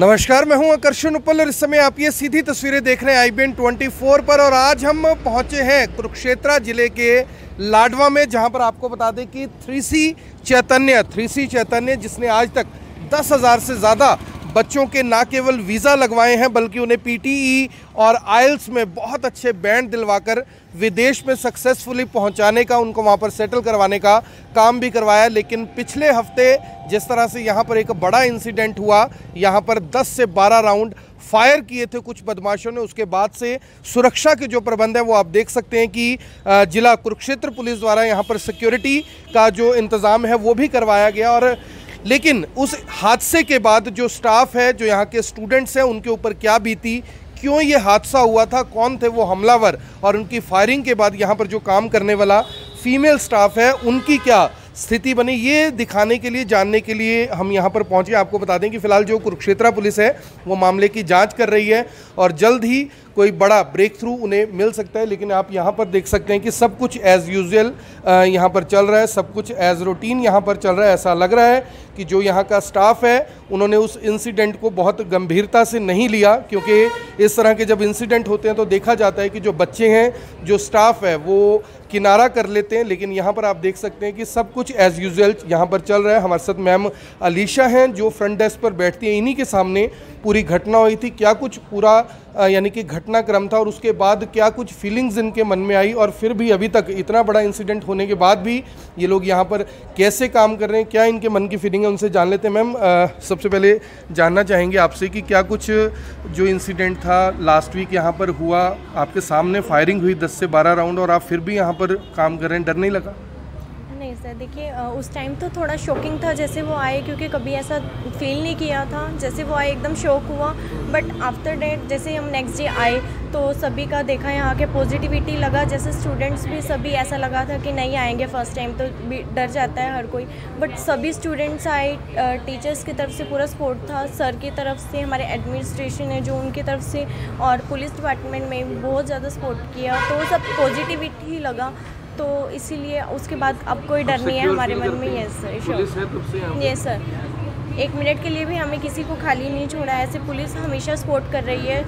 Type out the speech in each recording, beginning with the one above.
नमस्कार, मैं हूँ आकर्षण उपल और इस समय आप ये सीधी तस्वीरें देख रहे हैं आई बी ट्वेंटी पर और आज हम पहुँचे हैं कुरुक्षेत्रा ज़िले के लाडवा में, जहाँ पर आपको बता दें कि थ्री सी चैतन्य, थ्री सी चैतन्य जिसने आज तक दस हज़ार से ज़्यादा बच्चों के ना केवल वीज़ा लगवाए हैं, बल्कि उन्हें पीटीई और आयल्स में बहुत अच्छे बैंड दिलवाकर विदेश में सक्सेसफुली पहुँचाने का, उनको वहाँ पर सेटल करवाने का काम भी करवाया। लेकिन पिछले हफ़्ते जिस तरह से यहाँ पर एक बड़ा इंसिडेंट हुआ, यहाँ पर 10 से 12 राउंड फायर किए थे कुछ बदमाशों ने। उसके बाद से सुरक्षा के जो प्रबंध हैं, वो आप देख सकते हैं कि जिला कुरुक्षेत्र पुलिस द्वारा यहाँ पर सिक्योरिटी का जो इंतज़ाम है, वो भी करवाया गया। और लेकिन उस हादसे के बाद जो स्टाफ है, जो यहाँ के स्टूडेंट्स हैं, उनके ऊपर क्या बीती? क्यों ये हादसा हुआ था? कौन थे वो हमलावर? और उनकी फायरिंग के बाद यहाँ पर जो काम करने वाला फीमेल स्टाफ है, उनकी क्या स्थिति बनी। ये दिखाने के लिए, जानने के लिए हम यहाँ पर पहुँचे। आपको बता दें कि फ़िलहाल जो कुरुक्षेत्रा पुलिस है, वो मामले की जाँच कर रही है और जल्द ही कोई बड़ा ब्रेक थ्रू उन्हें मिल सकता है। लेकिन आप यहाँ पर देख सकते हैं कि सब कुछ एज़ यूजल यहाँ पर चल रहा है। सब कुछ एज़ रूटीन यहाँ पर चल रहा है। ऐसा लग रहा है कि जो यहाँ का स्टाफ है, उन्होंने उस इंसिडेंट को बहुत गंभीरता से नहीं लिया, क्योंकि इस तरह के जब इंसिडेंट होते हैं तो देखा जाता है कि जो बच्चे हैं, जो स्टाफ है, वो किनारा कर लेते हैं, लेकिन यहाँ पर आप देख सकते हैं कि सब कुछ एज़ यूजल यहाँ पर चल रहा है। हमारे साथ मैम अलीशा हैं, जो फ्रंट डेस्क पर बैठती हैं। इन्हीं के सामने पूरी घटना हुई थी। क्या कुछ पूरा यानी कि घटनाक्रम था और उसके बाद क्या कुछ फीलिंग्स इनके मन में आई और फिर भी अभी तक इतना बड़ा इंसिडेंट होने के बाद भी ये लोग यहाँ पर कैसे काम कर रहे हैं, क्या इनके मन की फीलिंग है, उनसे जान लेते हैं। मैम सबसे पहले जानना चाहेंगे आपसे कि क्या कुछ जो इंसिडेंट था लास्ट वीक यहाँ पर हुआ, आपके सामने फायरिंग हुई दस से बारह राउंड और आप फिर भी यहाँ पर काम कर रहे हैं, डर नहीं लगा? देखिए उस टाइम तो थोड़ा शॉकिंग था जैसे वो आए, क्योंकि कभी ऐसा फील नहीं किया था। जैसे वो आए, एकदम शॉक हुआ। बट आफ्टर डेट जैसे हम नेक्स्ट डे आए तो सभी का देखा यहाँ के पॉजिटिविटी लगा। जैसे स्टूडेंट्स भी सभी ऐसा लगा था कि नहीं आएँगे फ़र्स्ट टाइम तो भी डर जाता है हर कोई। बट सभी स्टूडेंट्स आए टीचर्स की तरफ़ से पूरा सपोर्ट था। सर की तरफ़ से, हमारे एडमिनिस्ट्रेशन है जो उनकी तरफ़ से और पुलिस डिपार्टमेंट में बहुत ज़्यादा सपोर्ट किया। तो सब पॉजिटिविटी लगा। तो इसीलिए उसके बाद अब कोई डर नहीं है हमारे मन में यस सर यस सर एक मिनट के लिए भी हमें किसी को खाली नहीं छोड़ा ऐसे पुलिस हमेशा सपोर्ट कर रही है।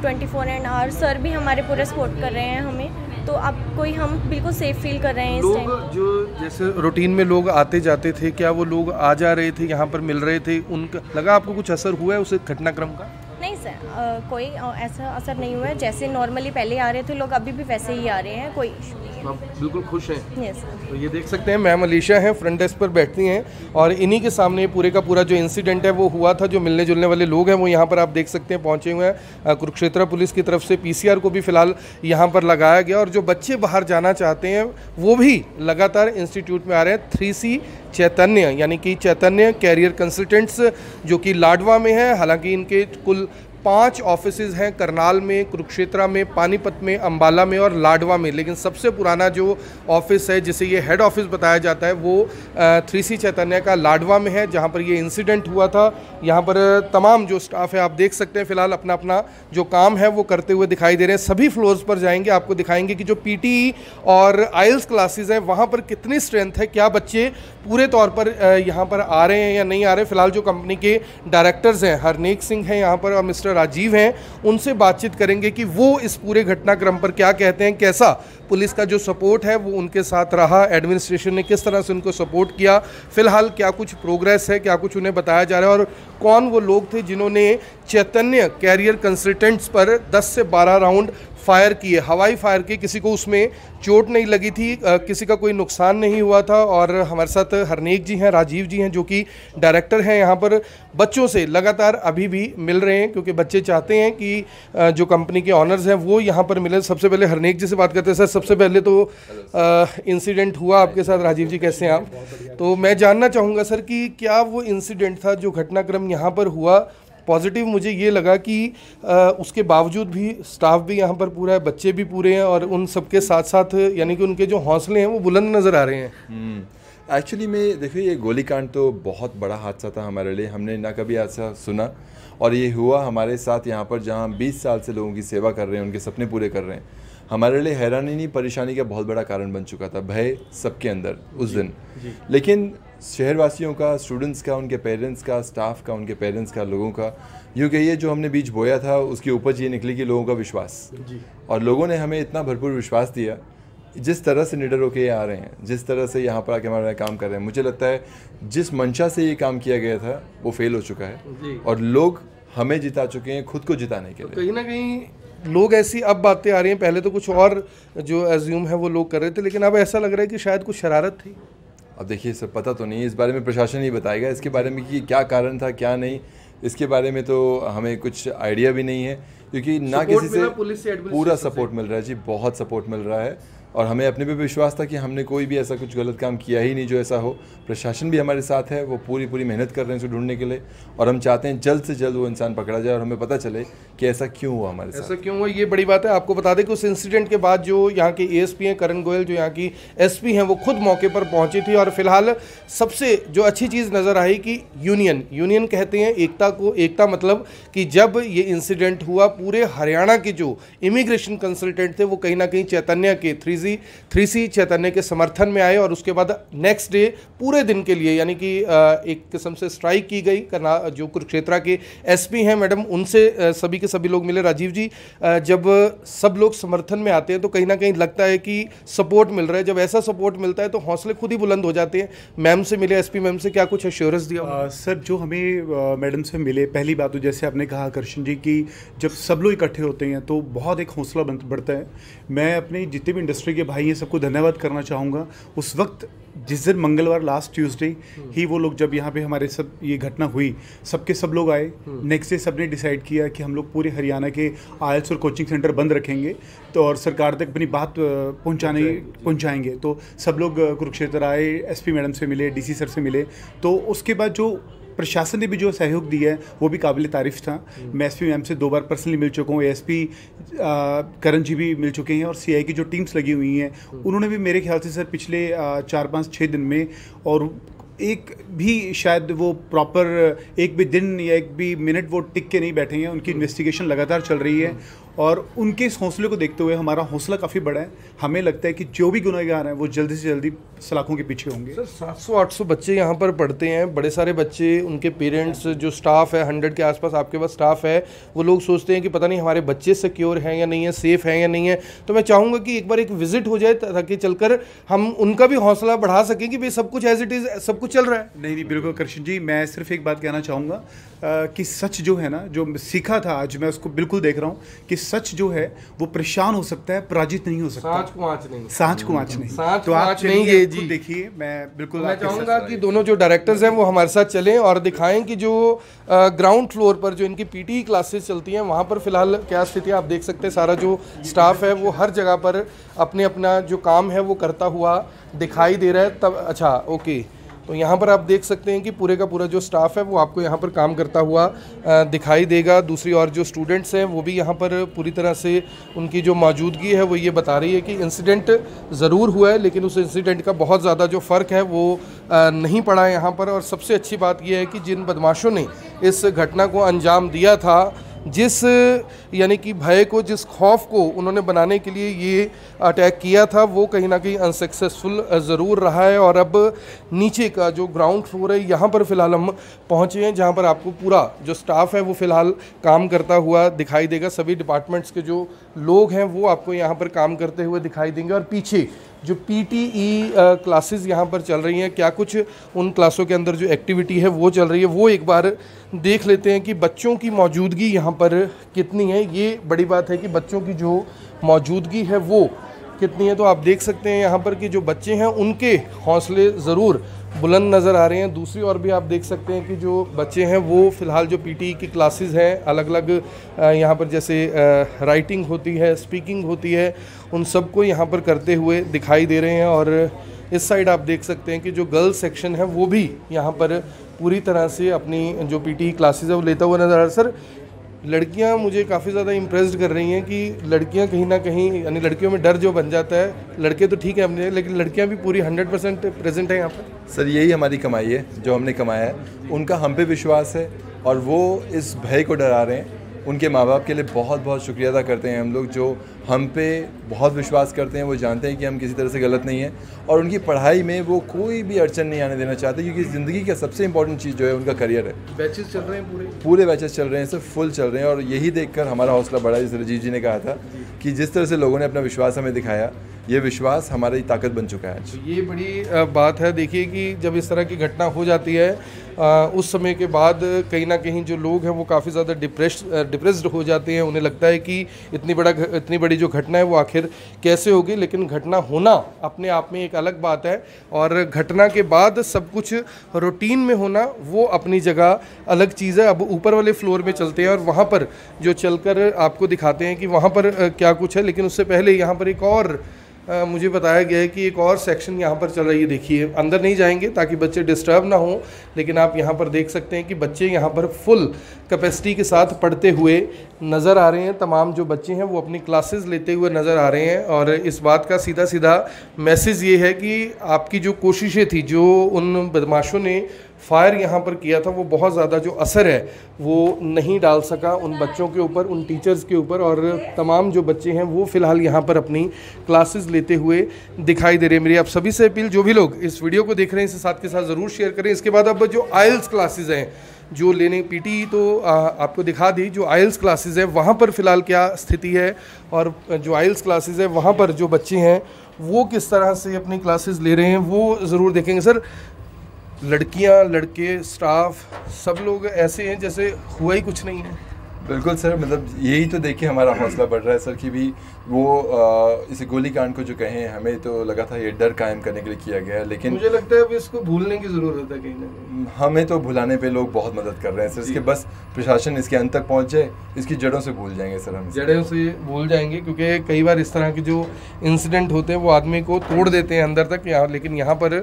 Twenty four and hour sir भी हमारे पूरा सपोर्ट कर रहे हैं हमें। तो अब कोई हम बिल्कुल सेफ़ फील कर रहे हैं इस टाइम जो जैसे रूटीन में लोग आते जाते थे क्या वो लोग आ जा रहे थे यहाँ पर मिल रहे थे उनका लगा आपको कुछ असर हुआ है उस घटनाक्रम का? नहीं सर कोई ऐसा असर नहीं हुआ है। जैसे नॉर्मली पहले आ रहे थे लोग अभी भी वैसे ही आ रहे हैं कोई इशू नहीं आप बिल्कुल खुश हैं? यस तो ये देख सकते हैं मैम अलीशा हैं फ्रंट डेस्क पर बैठती हैं और इन्हीं के सामने पूरे का पूरा जो इंसिडेंट है वो हुआ था जो मिलने जुलने वाले लोग हैं वो यहाँ पर आप देख सकते हैं पहुँचे हुए हैं। कुरुक्षेत्रा पुलिस की तरफ़ से पीसीआर को भी फ़िलहाल यहाँ पर लगाया गया और जो बच्चे बाहर जाना चाहते हैं वो भी लगातार इंस्टीट्यूट में आ रहे हैं। थ्री चैतन्य यानी कि चैतन्य कैरियर कंसल्टेंट्स जो कि लाडवा में है हालाँकि इनके कुल पाँच ऑफ़िस हैं करनाल में, कुरुक्षेत्रा में, पानीपत में, अंबाला में और लाडवा में। लेकिन सबसे पुराना जो ऑफ़िस है, जिसे ये हेड ऑफ़िस बताया जाता है, वो थ्री सी चैतन्य का लाडवा में है, जहाँ पर ये इंसिडेंट हुआ था। यहाँ पर तमाम जो स्टाफ है, आप देख सकते हैं, फ़िलहाल अपना अपना जो काम है, वो करते हुए दिखाई दे रहे हैं। सभी फ्लोर्स पर जाएँगे, आपको दिखाएँगे कि जो पी और आइल्स क्लासेज हैं, वहाँ पर कितनी स्ट्रेंथ है, क्या बच्चे पूरे तौर पर यहाँ पर आ रहे हैं या नहीं आ रहे फ़िलहाल जो कंपनी के डायरेक्टर्स हैं, हरनेक सिंह हैं यहाँ पर और मिस्टर मिस्टर राजीव हैं, उनसे बातचीत करेंगे कि वो इस पूरे घटनाक्रम पर क्या कहते हैं, कैसा पुलिस का जो सपोर्ट है, वो उनके साथ रहा, एडमिनिस्ट्रेशन ने किस तरह से उनको सपोर्ट किया, फ़िलहाल क्या कुछ प्रोग्रेस है, क्या कुछ उन्हें बताया जा रहा है, और कौन वो लोग थे जिन्होंने चैतन्य कैरियर कंसल्टेंट्स पर 10 से 12 राउंड फायर किए हवाई फायर किए किसी को उसमें चोट नहीं लगी थी किसी का कोई नुकसान नहीं हुआ था और हमारे साथ हरनेक जी हैं, राजीव जी हैं, जो कि डायरेक्टर हैं यहाँ पर। बच्चों से लगातार अभी भी मिल रहे हैं, क्योंकि बच्चे चाहते हैं कि जो कंपनी के ऑनर्स हैं, वो यहाँ पर मिले। सबसे पहले हरनेक जी से बात करते हैं। सर, सबसे पहले तो इंसिडेंट हुआ आपके साथ, राजीव जी, कैसे हैं आप? तो मैं जानना चाहूँगा, सर, कि क्या वो इंसिडेंट था, जो घटनाक्रम यहाँ पर हुआ पॉजिटिव मुझे ये लगा कि उसके बावजूद भी स्टाफ भी यहाँ पर पूरा है बच्चे भी पूरे हैं और उन सबके साथ साथ यानी कि उनके जो हौसले हैं वो बुलंद नज़र आ रहे हैं। Actually hmm. में देखिए ये गोलीकांड तो बहुत बड़ा हादसा था हमारे लिए हमने ना कभी ऐसा सुना। और ये हुआ हमारे साथ यहाँ पर जहाँ हम बीस साल से लोगों की सेवा कर रहे हैं उनके सपने पूरे कर रहे हैं। हमारे लिए हैरानी नहीं परेशानी का बहुत बड़ा कारण बन चुका था भय सबके अंदर उस दिन। लेकिन शहरवासियों का स्टूडेंट्स का उनके पेरेंट्स का स्टाफ का उनके पेरेंट्स का लोगों का। यूँ कहिए जो हमने बीज बोया था उसकी उपज ये निकली कि लोगों का विश्वास। और लोगों ने हमें इतना भरपूर विश्वास दिया जिस तरह से निडर होके ये आ रहे हैं जिस तरह से यहाँ पर आके हमारे काम कर रहे हैं। मुझे लगता है जिस मंशा से ये काम किया गया था वो फेल हो चुका है। और लोग हमें जिता चुके हैं खुद को जिताने के लिए। कहीं ना कहीं लोग ऐसी अब बातें आ रही हैं। पहले तो कुछ और जो एज्यूम है वो लोग कर रहे थे लेकिन अब ऐसा लग रहा है कि शायद कुछ शरारत थी। अब देखिए सर पता तो नहीं है इस बारे में प्रशासन ही बताएगा इसके बारे में कि क्या कारण था क्या नहीं इसके बारे में तो हमें कुछ आइडिया भी नहीं है क्योंकि ना किसी से से, पूरा सपोर्ट मिल रहा है। जी बहुत सपोर्ट मिल रहा है। और हमें अपने पे विश्वास था कि हमने कोई भी ऐसा कुछ गलत काम किया ही नहीं जो ऐसा हो। प्रशासन भी हमारे साथ है वो पूरी पूरी मेहनत कर रहे हैं इसको ढूँढने के लिए और हम चाहते हैं जल्द से जल्द वो इंसान पकड़ा जाए और हमें पता चले कि ऐसा क्यों हुआ हमारे ऐसा साथ। ऐसा क्यों हुआ? ये बड़ी बात है। आपको बता दें कि उस इंसिडेंट के बाद जो यहाँ के एएसपी हैं करण गोयल जो यहाँ की एसपी हैं वो खुद मौके पर पहुँची थी और फ़िलहाल सबसे जो अच्छी चीज़ नज़र आई कि यूनियन यूनियन कहते हैं एकता को एकता मतलब कि जब ये इंसिडेंट हुआ पूरे हरियाणा के जो इमिग्रेशन कंसल्टेंट थे वो कहीं ना कहीं चैतन्य के थ्री जी थ्री सी चैतन्य के समर्थन में आए और उसके बाद नेक्स्ट डे पूरे दिन के लिए यानी कि एक किस्म से स्ट्राइक की गई करना जो कुरुक्षेत्रा के एसपी हैं मैडम उनसे सभी के सभी लोग मिले। राजीव जी जब सब लोग समर्थन में आते हैं तो कहीं ना कहीं लगता है कि सपोर्ट मिल रहा है। जब ऐसा सपोर्ट मिलता है तो हौसले खुद ही बुलंद हो जाते हैं। मैम से मिले एसपी मैम से क्या कुछ एश्योरेंस दिया आ, सर जो हमें मैडम से मिले पहली बात तो जैसे आपने कहा कृष्ण जी की जब सब लोग इकट्ठे होते हैं तो बहुत एक हौसला बढ़ता है। मैं अपने जितने भी इंडस्ट्री के भाई हैं सबको धन्यवाद करना चाहूँगा। उस वक्त जिस दिन मंगलवार लास्ट ट्यूसडे ही वो लोग जब यहाँ पे हमारे सब ये घटना हुई सबके सब लोग आए। नेक्स्ट डे सबने डिसाइड किया कि हम लोग पूरे हरियाणा के आयल्स और कोचिंग सेंटर बंद रखेंगे तो और सरकार तक अपनी बात पहुँचाने पहुँचाएँगे। तो सब लोग कुरुक्षेत्र आए एसपी मैडम से मिले डीसी सर से मिले। तो उसके बाद जो प्रशासन ने भी जो सहयोग दिया है वो भी काबिल तारीफ़ था। मैं एस पी मैम से दो बार पर्सनली मिल चुका हूँ एस पी करण जी भी मिल चुके हैं और सीआई की जो टीम्स लगी हुई हैं उन्होंने भी मेरे ख्याल से सर पिछले चार पाँच छः दिन में और एक भी शायद वो प्रॉपर एक भी दिन या एक भी मिनट वो टिक के नहीं बैठे हैं उनकी इन्वेस्टिगेशन लगातार चल रही है और उनके इस हौसले को देखते हुए हमारा हौसला काफ़ी बड़ा है। हमें लगता है कि जो भी गुनहगार हैं वो जल्दी से जल्दी सलाखों के पीछे होंगे। सर सात सौ आठ सौ बच्चे यहाँ पर पढ़ते हैं। बड़े सारे बच्चे उनके पेरेंट्स जो स्टाफ है हंड्रेड के आसपास आपके पास स्टाफ है वो लोग सोचते हैं कि पता नहीं हमारे बच्चे सिक्योर हैं या नहीं है सेफ़ हैं या नहीं है। तो मैं चाहूँगा कि एक बार एक विज़िट हो जाए ताकि चलकर हम उनका भी हौसला बढ़ा सकें कि भाई सब कुछ एज इट इज़ सब कुछ चल रहा है। नहीं नहीं बिल्कुल कृष्ण जी मैं सिर्फ़ एक बात कहना चाहूँगा। कि सच जो है ना जो सीखा था आज मैं उसको बिल्कुल देख रहा हूँ कि सच जो है वो परेशान हो सकता है पराजित नहीं हो सकता। सांच को आँच नहीं। सांच को आँच नहीं। सांच तो आप आँच नहीं खुद जी। देखिए मैं बिल्कुल मैं चाहूँगा कि दोनों जो डायरेक्टर्स हैं वो हमारे साथ चलें और दिखाएँ कि जो ग्राउंड फ्लोर पर जो इनकी पीटी क्लासेस चलती हैं वहाँ पर फ़िलहाल क्या स्थिति आप देख सकते हैं सारा जो स्टाफ है वो हर जगह पर अपने अपना जो काम है वो करता हुआ दिखाई दे रहा है। तब अच्छा ओके तो यहाँ पर आप देख सकते हैं कि पूरे का पूरा जो स्टाफ है वो आपको यहाँ पर काम करता हुआ दिखाई देगा। दूसरी और जो स्टूडेंट्स हैं वो भी यहाँ पर पूरी तरह से उनकी जो मौजूदगी है वो ये बता रही है कि इंसिडेंट ज़रूर हुआ है, लेकिन उस इंसिडेंट का बहुत ज़्यादा जो फ़र्क है वो नहीं पड़ा है यहाँ पर। और सबसे अच्छी बात यह है कि जिन बदमाशों ने इस घटना को अंजाम दिया था जिस, यानी कि भय को, जिस खौफ को उन्होंने बनाने के लिए ये अटैक किया था, वो कहीं ना कहीं अनसक्सेसफुल ज़रूर रहा है। और अब नीचे का जो ग्राउंड फ्लोर है, यहाँ पर फ़िलहाल हम पहुँचे हैं, जहाँ पर आपको पूरा जो स्टाफ है, वो फ़िलहाल काम करता हुआ दिखाई देगा। सभी डिपार्टमेंट्स के जो लोग हैं, वो आपको यहाँ पर काम करते हुए दिखाई देंगे। और पीछे जो पी टी ई क्लासेज यहाँ पर चल रही हैं, क्या कुछ उन क्लासों के अंदर जो एक्टिविटी है वो चल रही है, वो एक बार देख लेते हैं कि बच्चों की मौजूदगी यहाँ पर कितनी है। ये बड़ी बात है कि बच्चों की जो मौजूदगी है वो कितनी है। तो आप देख सकते हैं यहाँ पर कि जो बच्चे हैं, उनके हौसले ज़रूर बुलंद नज़र आ रहे हैं। दूसरी ओर भी आप देख सकते हैं कि जो बच्चे हैं, वो फ़िलहाल जो पीटी की क्लासेस हैं अलग अलग यहाँ पर जैसे राइटिंग होती है स्पीकिंग होती है, उन सबको यहाँ पर करते हुए दिखाई दे रहे हैं और इस साइड आप देख सकते हैं कि जो गर्ल्स सेक्शन है, वो भी यहाँ पर पूरी तरह से अपनी जो पीटी क्लासेस है, वो लेता हुआ नज़र आ रहा है। सर लड़कियाँ मुझे काफ़ी ज़्यादा इम्प्रेस्ड कर रही हैं कि लड़कियाँ कहीं ना कहीं, यानी लड़कियों में डर जो बन जाता है, लड़के तो ठीक है अपने, लेकिन लड़कियाँ भी पूरी हंड्रेड परसेंट प्रेजेंट हैं यहाँ पर। सर, यही हमारी कमाई है, जो हमने कमाया है। उनका हम पे विश्वास है और वो इस भय को डरा रहे हैं उनके माँ बाप के लिए बहुत बहुत शुक्रिया अदा करते हैं हम लोग जो हम पे बहुत विश्वास करते हैं वो जानते हैं कि हम किसी तरह से गलत नहीं हैं। और उनकी पढ़ाई में वो कोई भी अड़चन नहीं आने देना चाहते क्योंकि ज़िंदगी का सबसे इंपॉर्टेंट चीज़ जो है उनका करियर है। बैचेस चल रहे हैं पूरे? पूरे बैचेस चल रहे हैं सब फुल चल रहे हैं। और यही देखकर हमारा हौसला बढ़ा जैसे रजीव जी ने कहा था कि जिस तरह से लोगों ने अपना विश्वास हमें दिखाया ये विश्वास हमारी ताकत बन चुका है तो ये बड़ी बात है। देखिए कि जब इस तरह की घटना हो जाती है अ, उस समय के बाद कहीं ना कहीं जो लोग हैं वो काफ़ी ज़्यादा डिप्रेस डिप्रेस्ड हो जाते हैं। उन्हें लगता है कि इतनी बड़ा इतनी बड़ी जो घटना है वो आखिर कैसे होगी? लेकिन घटना होना अपने आप में एक अलग बात है और घटना के बाद सब कुछ रूटीन में होना वो अपनी जगह अलग चीज़ है। अब ऊपर वाले फ्लोर में चलते हैं और वहाँ पर जो चलकर आपको दिखाते हैं कि वहाँ पर क्या कुछ है। लेकिन उससे पहले यहाँ पर एक और अ, मुझे बताया गया है कि एक और सेक्शन यहाँ पर चल रही है देखिए अंदर नहीं जाएँगे ताकि बच्चे डिस्टर्ब ना हो लेकिन आप यहाँ पर देख सकते हैं कि बच्चे यहाँ पर फुल कैपेसिटी के साथ पढ़ते हुए नज़र आ रहे हैं। तमाम जो बच्चे हैं वो अपनी क्लासेस लेते हुए नज़र आ रहे हैं और इस बात का सीधा सीधा मैसेज ये है कि आपकी जो कोशिशें थी जो उन बदमाशों ने फायर यहाँ पर किया था वो बहुत ज़्यादा जो असर है वो नहीं डाल सका उन बच्चों के ऊपर उन टीचर्स के ऊपर और तमाम जो बच्चे हैं वो फ़िलहाल यहाँ पर अपनी क्लासेस लेते हुए दिखाई दे रहे हैं। मेरी आप सभी से अपील जो भी लोग इस वीडियो को देख रहे हैं इसे साथ के साथ ज़रूर शेयर करें। इसके बाद अब जो आयल्स क्लासेज हैं जो लेने पीटी तो आ, आपको दिखा दी जो आयल्स क्लासेज है वहाँ पर फ़िलहाल क्या स्थिति है और जो आयल्स क्लासेज है वहाँ पर जो बच्चे हैं वो किस तरह से अपनी क्लासेस ले रहे हैं वो ज़रूर देखेंगे। सर लड़कियाँ लड़के स्टाफ सब लोग ऐसे हैं जैसे हुआ ही कुछ नहीं है। बिल्कुल सर मतलब यही तो देखिए हमारा हौसला बढ़ रहा है सर कि भी वो अ, इसे गोली कांड को जो कहें हमें तो लगा था ये डर कायम करने के लिए किया गया है लेकिन मुझे लगता है अब इसको भूलने की ज़रूरत है कहीं ना कहीं। हमें तो भुलाने पे लोग बहुत मदद कर रहे हैं सर। इसके बस प्रशासन इसके अंत तक पहुँच जाए इसकी जड़ों से भूल जाएँगे सर हम जड़ों से भूल जाएँगे क्योंकि कई बार इस तरह के जो इंसिडेंट होते हैं वो आदमी को तोड़ देते हैं अंदर तक यहाँ लेकिन यहाँ पर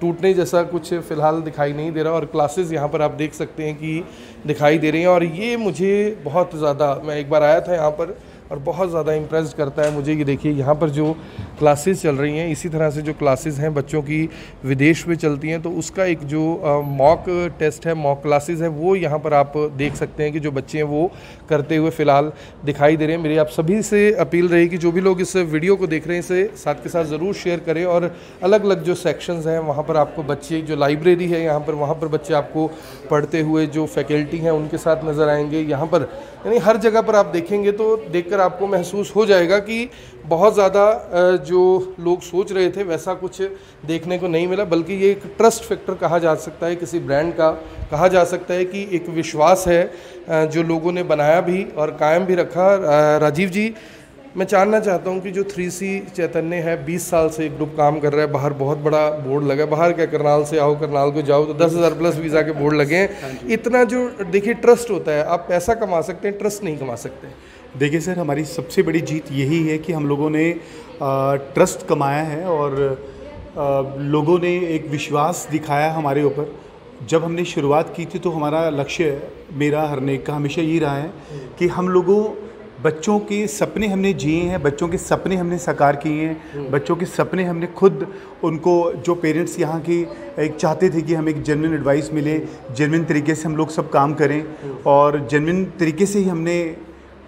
टूटने जैसा कुछ फ़िलहाल दिखाई नहीं दे रहा और क्लासेस यहाँ पर आप देख सकते हैं कि दिखाई दे रही हैं। और ये मुझे बहुत ज़्यादा, मैं एक बार आया था यहाँ पर और बहुत ज़्यादा इम्प्रेस करता है मुझे। ये देखिए, यहाँ पर जो क्लासेस चल रही हैं, इसी तरह से जो क्लासेस हैं बच्चों की विदेश में चलती हैं तो उसका एक जो मॉक टेस्ट है मॉक क्लासेस है, वो यहाँ पर आप देख सकते हैं कि जो बच्चे हैं वो करते हुए फ़िलहाल दिखाई दे रहे हैं। मेरी आप सभी से अपील रही कि जो भी लोग इस वीडियो को देख रहे हैं, इसे साथ के साथ ज़रूर शेयर करें और अलग अलग जो सेक्शंस हैं, वहाँ पर आपको बच्चे, जो लाइब्रेरी है, यहाँ पर, वहाँ पर बच्चे आपको पढ़ते हुए जो फैकल्टी हैं, उनके साथ नज़र आएँगे। यहाँ पर, यानी हर जगह पर आप देखेंगे तो देखकर आपको महसूस हो जाएगा कि बहुत ज़्यादा जो लोग सोच रहे थे वैसा कुछ देखने को नहीं मिला बल्कि ये एक ट्रस्ट फैक्टर कहा जा सकता है किसी ब्रांड का कहा जा सकता है कि एक विश्वास है जो लोगों ने बनाया भी और कायम भी रखा। राजीव जी मैं जानना चाहता हूँ कि जो थ्री सी चैतन्य है 20 साल से एक ग्रुप काम कर रहा है बाहर बहुत बड़ा बोर्ड लगा है। बाहर क्या करनाल से आओ करनाल को जाओ तो दस हज़ार प्लस वीज़ा के बोर्ड लगे हैं। इतना जो देखिए ट्रस्ट होता है आप पैसा कमा सकते हैं ट्रस्ट नहीं कमा सकते। देखिए सर, हमारी सबसे बड़ी जीत यही है कि हम लोगों ने ट्रस्ट कमाया है और लोगों ने एक विश्वास दिखाया हमारे ऊपर। जब हमने शुरुआत की थी तो हमारा लक्ष्य, मेरा हरने का हमेशा ये रहा है कि हम लोगों, बच्चों के सपने हमने जिए हैं, बच्चों के सपने हमने साकार किए हैं, बच्चों के सपने हमने खुद उनको, जो पेरेंट्स यहाँ की, एक चाहते थे कि हमें एक जेनविन एडवाइस मिले जेनविन तरीके से हम लोग सब काम करें और जेनविन तरीके से ही हमने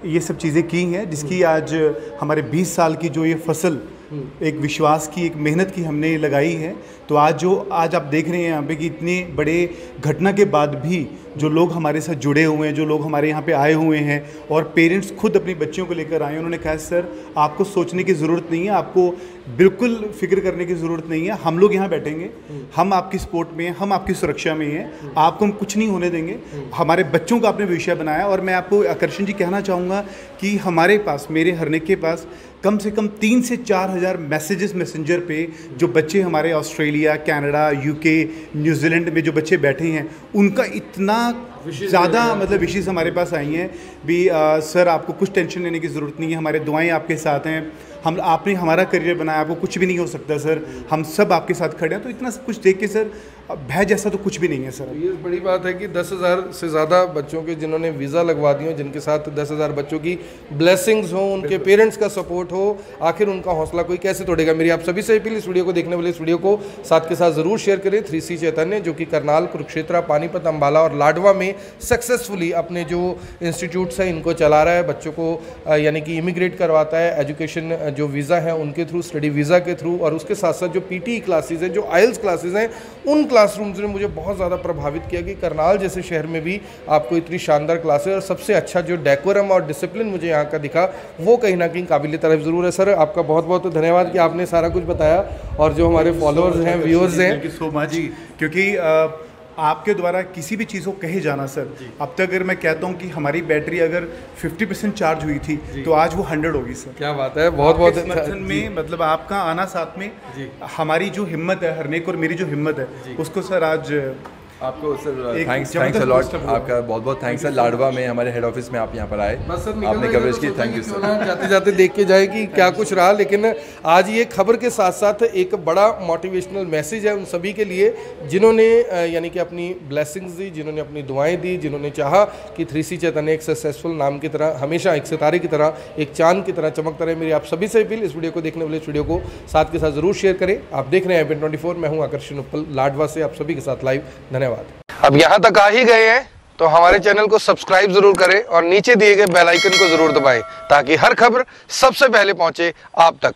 ये सब चीज़ें की हैं जिसकी आज हमारे 20 साल की जो ये फ़सल एक विश्वास की, एक मेहनत की हमने लगाई है। तो आज जो, आज आप देख रहे हैं यहाँ पे कि इतने बड़े घटना के बाद भी जो लोग हमारे साथ जुड़े हुए हैं, जो लोग हमारे यहाँ पे आए हुए हैं और पेरेंट्स खुद अपनी बच्चियों को लेकर आए उन्होंने कहा, सर, आपको सोचने की ज़रूरत नहीं है, आपको बिल्कुल फ़िक्र करने की ज़रूरत नहीं है, हम लोग यहाँ बैठेंगे, हम आपकी सपोर्ट में हैं, हम आपकी सुरक्षा में हैं, आपको हम कुछ नहीं होने देंगे, हमारे बच्चों का आपने विषय बनाया और मैं आपको आकर्षण जी कहना चाहूँगा कि हमारे पास, मेरे हरने के पास कम से कम तीन से चार हज़ार मैसेजेस मैसेंजर पे जो बच्चे हमारे ऑस्ट्रेलिया कनाडा यूके न्यूजीलैंड में जो बच्चे बैठे हैं, उनका इतना ज़्यादा मतलब विशेष हमारे पास आई हैं भी आ, सर आपको कुछ टेंशन लेने की ज़रूरत नहीं है हमारे दुआएँ आपके साथ हैं। हम आपने हमारा करियर बनाया आपको कुछ भी नहीं हो सकता सर हम सब आपके साथ खड़े हैं तो इतना सब कुछ देख के सर भय जैसा तो कुछ भी नहीं है सर ये बड़ी बात है कि दस हज़ार से ज़्यादा बच्चों के जिन्होंने वीज़ा लगवा दिए हो जिनके साथ दस हज़ार बच्चों की ब्लेसिंग्स हो उनके पेरेंट्स का सपोर्ट हो आखिर उनका हौसला कोई कैसे तोड़ेगा? मेरी आप सभी से अपील इस वीडियो को देखने वाले इस वीडियो को साथ के साथ ज़रूर शेयर करें। थ्री सी चैतन्य जो कि करनाल कुरुक्षेत्र पानीपत अम्बाला और लाडवा में सक्सेसफुली अपने जो इंस्टीट्यूट्स हैं इनको चला रहा है बच्चों को यानी कि इमिग्रेट करवाता है एजुकेशन जो वीज़ा है उनके थ्रू स्टडी वीज़ा के थ्रू और उसके साथ साथ जो पी क्लासेज हैं जो आयल्स क्लासेज हैं उन क्लासरूम्स ने मुझे बहुत ज़्यादा प्रभावित किया कि करनाल जैसे शहर में भी आपको इतनी शानदार क्लासेज और सबसे अच्छा जो डेकोरम और डिसिप्लिन मुझे यहाँ का दिखा वो कहीं ना कहीं काबिल तरफ़ ज़रूर है। सर आपका बहुत बहुत धन्यवाद कि आपने सारा कुछ बताया और जो हमारे फॉलोअर्स हैं व्यूअर्स हैं। थैंक यू सो मच क्योंकि आपके द्वारा किसी भी चीज़ को कहे जाना सर। अब तक अगर मैं कहता हूँ कि हमारी बैटरी अगर 50 परसेंट चार्ज हुई थी तो आज वो 100 होगी सर। क्या बात है बहुत बहुत समर्थन में मतलब आपका आना साथ में हमारी जो हिम्मत है हरनेक और मेरी जो हिम्मत है उसको सर आज आपको सर थैंक्स थैंक्स अलॉट आपका बहुत बहुत थैंक्स सर लाडवा में हमारे हेड ऑफ़िस में आप यहाँ पर आए। बस सर आपने कवरेज की थैंक यू सर जाते जाते देख के जाए कि क्या कुछ रहा लेकिन आज ये खबर के साथ साथ एक बड़ा मोटिवेशनल मैसेज है उन सभी के लिए जिन्होंने यानी कि अपनी ब्लेसिंग्स दी जिन्होंने अपनी दुआएँ दी जिन्होंने चाहा कि थ्री सी चैतन्य एक सक्सेसफुल नाम की तरह हमेशा एक सितारे की तरह एक चाँद की तरह चमकता रहे। मेरी आप सभी से अपील इस वीडियो को देखने वाले इस वीडियो को साथ के साथ ज़रूर शेयर करें। आप देख रहे हैं एपन ट्वेंटी मैं हूँ आकर्षण उपल लाडवा से आप सभी के साथ लाइव धन्यवाद। अब यहाँ तक आ ही गए हैं तो हमारे चैनल को सब्सक्राइब ज़रूर करें और नीचे दिए गए बेल आइकन को ज़रूर दबाएँ, ताकि हर खबर सबसे पहले पहुँचे आप तक।